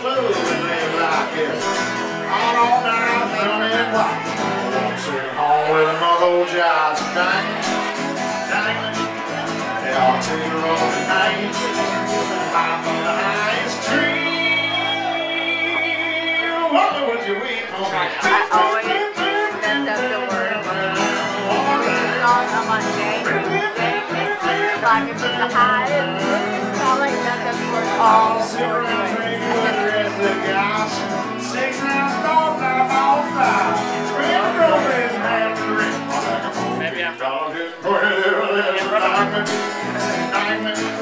blues and things like this. On all down, down and white. Sitting home with jobs tonight. They all take a roll tonight. On the highest tree. Wonder what you on my I the like highest. Up the all. diamond, diamond.